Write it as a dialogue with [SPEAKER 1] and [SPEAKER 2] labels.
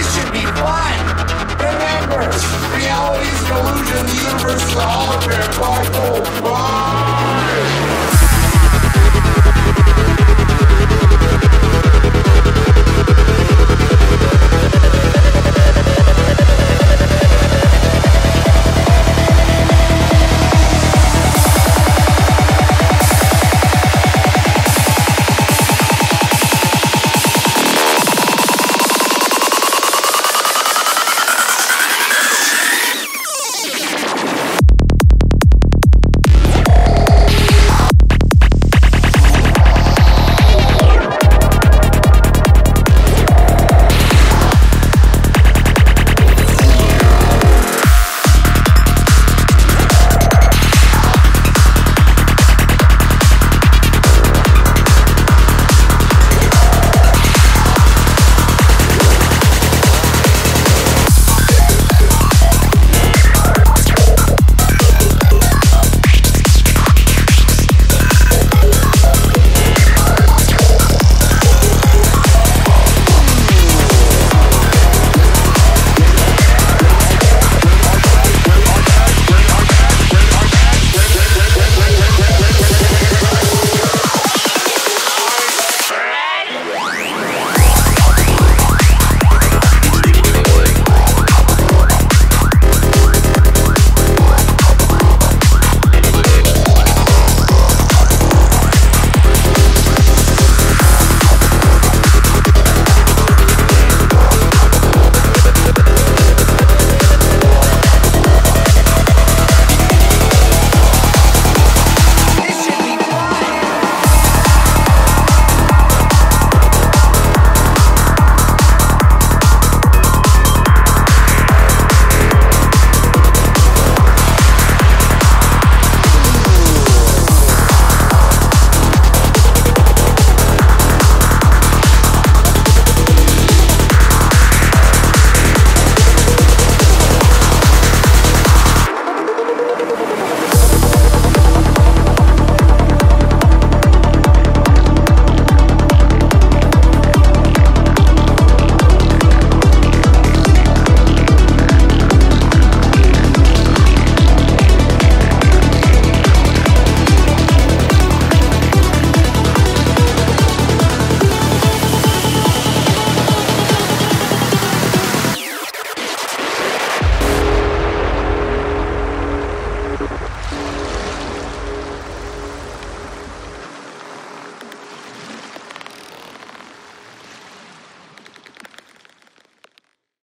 [SPEAKER 1] This should be fun. Remember, reality is an illusion. The universe is a hologram. black hole.